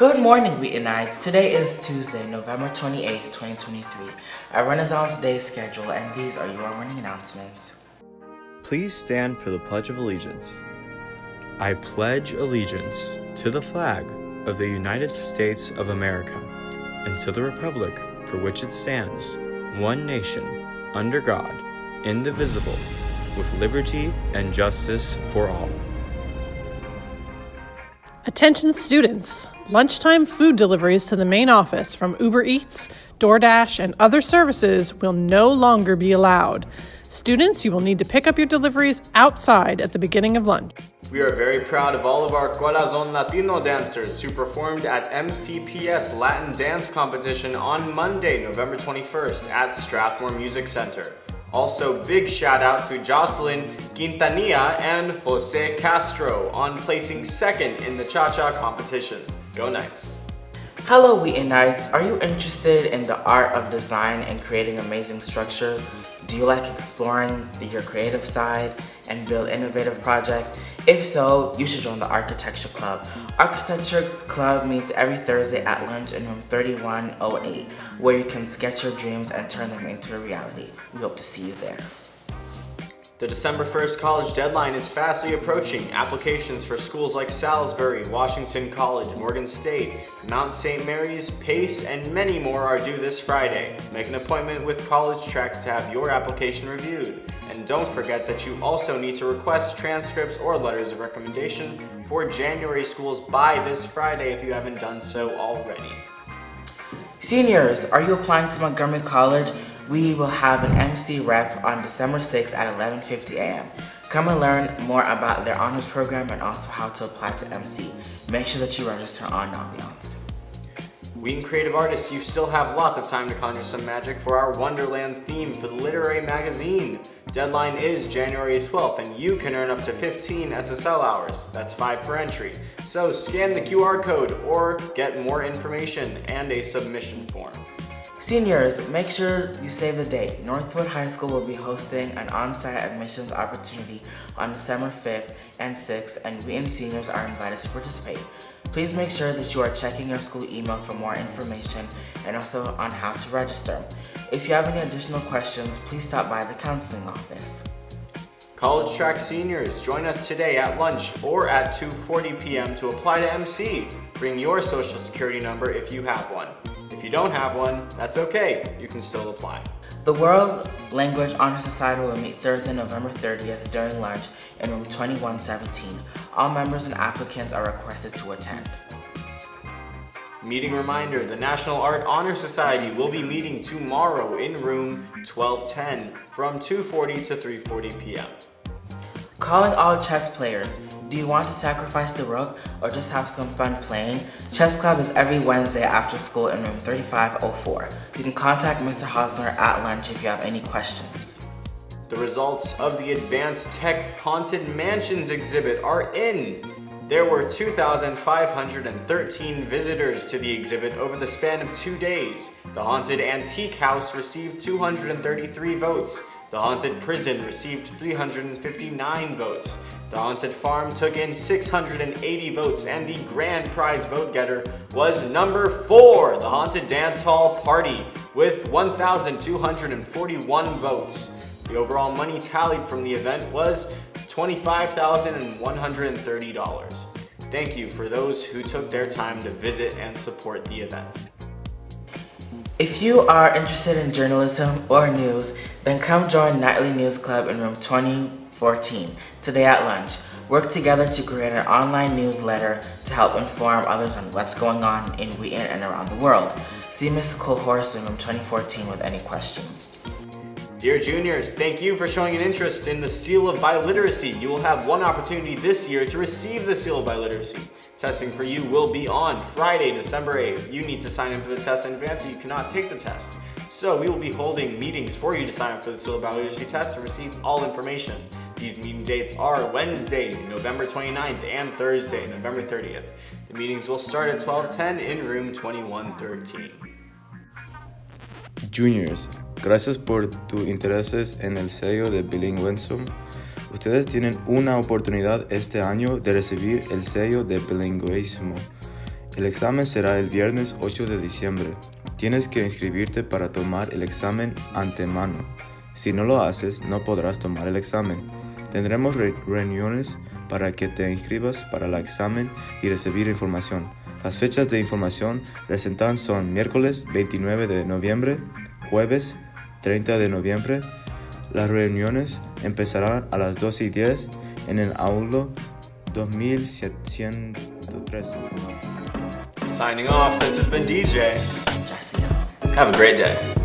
Good morning, Wheatonites. Today is Tuesday, November 28th, 2023, a Renaissance Day schedule, and these are your morning announcements. Please stand for the Pledge of Allegiance. I pledge allegiance to the flag of the United States of America and to the Republic for which it stands, one nation, under God, indivisible, with liberty and justice for all. Attention students! Lunchtime food deliveries to the main office from Uber Eats, DoorDash, and other services will no longer be allowed. Students, you will need to pick up your deliveries outside at the beginning of lunch. We are very proud of all of our Corazon Latino dancers who performed at MCPS Latin Dance Competition on Monday, November 21st at Strathmore Music Center. Also, big shout out to Jocelyn Quintanilla and Jose Castro on placing second in the cha-cha competition. Go Knights! Hello, Wheatonites. Are you interested in the art of design and creating amazing structures? Do you like exploring your creative side and build innovative projects? If so, you should join the Architecture Club. Architecture Club meets every Thursday at lunch in room 3108, where you can sketch your dreams and turn them into a reality. We hope to see you there. The December 1st college deadline is fastly approaching. Applications for schools like Salisbury, Washington College, Morgan State, Mount St. Mary's, Pace, and many more are due this Friday. Make an appointment with College Tracks to have your application reviewed. And don't forget that you also need to request transcripts or letters of recommendation for January schools by this Friday if you haven't done so already. Seniors, are you applying to Montgomery College? We will have an MC rep on December 6th at 11.50 a.m. Come and learn more about their honors program and also how to apply to MC. Make sure that you register on Naviance. Wheaton Creative Artists, you still have lots of time to conjure some magic for our Wonderland theme for the literary magazine. Deadline is January 12th and you can earn up to 15 SSL hours. That's 5 per entry. So scan the QR code or get more information and a submission form. Seniors, make sure you save the date. Northwood High School will be hosting an on-site admissions opportunity on December 5th and 6th and we and seniors are invited to participate. Please make sure that you are checking your school email for more information and also on how to register. If you have any additional questions, please stop by the counseling office. College Track seniors, join us today at lunch or at 2.40 p.m. to apply to MC. Bring your social security number if you have one. If you don't have one, that's okay. You can still apply. The World Language Honor Society will meet Thursday, November 30th during lunch in room 2117. All members and applicants are requested to attend. Meeting reminder, the National Art Honor Society will be meeting tomorrow in room 1210 from 2.40 to 3.40 p.m. Calling all chess players. Do you want to sacrifice the rook or just have some fun playing? Chess Club is every Wednesday after school in room 3504. You can contact Mr. Hosner at lunch if you have any questions. The results of the Advanced Tech Haunted Mansions exhibit are in. There were 2,513 visitors to the exhibit over the span of two days. The Haunted Antique House received 233 votes. The Haunted Prison received 359 votes. The Haunted Farm took in 680 votes, and the grand prize vote getter was number four, the Haunted Dance Hall Party, with 1,241 votes. The overall money tallied from the event was $25,130. Thank you for those who took their time to visit and support the event. If you are interested in journalism or news, then come join Nightly News Club in room 2014 today at lunch. Work together to create an online newsletter to help inform others on what's going on in Wheaton and around the world. See Ms. Colhorst in room 2014 with any questions. Dear juniors, thank you for showing an interest in the Seal of Biliteracy. You will have one opportunity this year to receive the Seal of Biliteracy. Testing for you will be on Friday, December 8th. You need to sign in for the test in advance or you cannot take the test. So we will be holding meetings for you to sign up for the Seal of Biliteracy test and receive all information. These meeting dates are Wednesday, November 29th and Thursday, November 30th. The meetings will start at 1210 in room 2113. Juniors, gracias por tu intereses en el sello de bilingüismo. Ustedes tienen una oportunidad este año de recibir el sello de bilingüismo. El examen será el viernes 8 de diciembre. Tienes que inscribirte para tomar el examen antemano. Si no lo haces, no podrás tomar el examen. Tendremos re- reuniones para que te inscribas para el examen y recibir información. Las fechas de información presentan son miércoles 29 de noviembre, jueves 30 de noviembre. Las reuniones empezarán a las 12 y 10 en el aulo 2713. Signing off, this has been DJ. Have a great day.